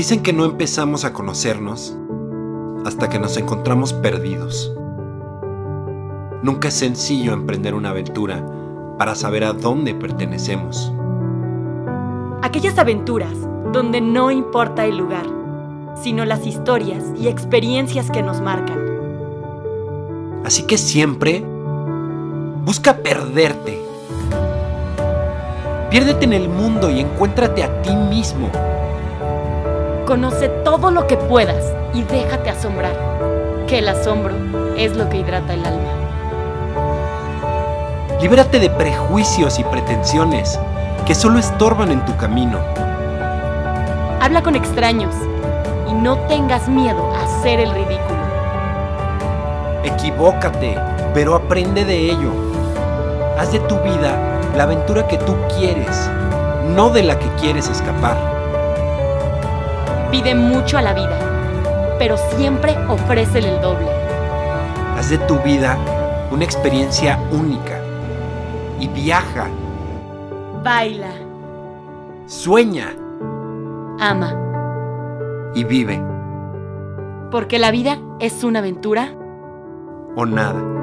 Dicen que no empezamos a conocernos hasta que nos encontramos perdidos. Nunca es sencillo emprender una aventura para saber a dónde pertenecemos. Aquellas aventuras donde no importa el lugar, sino las historias y experiencias que nos marcan. Así que siempre busca perderte. Piérdete en el mundo y encuéntrate a ti mismo. Conoce todo lo que puedas y déjate asombrar, que el asombro es lo que hidrata el alma. Libérate de prejuicios y pretensiones que solo estorban en tu camino. Habla con extraños y no tengas miedo a hacer el ridículo. Equivócate, pero aprende de ello. Haz de tu vida la aventura que tú quieres, no de la que quieres escapar. Pide mucho a la vida, pero siempre ofrécele el doble. Haz de tu vida una experiencia única y viaja. Baila. Sueña. Ama. Y vive. Porque la vida es una aventura O nada.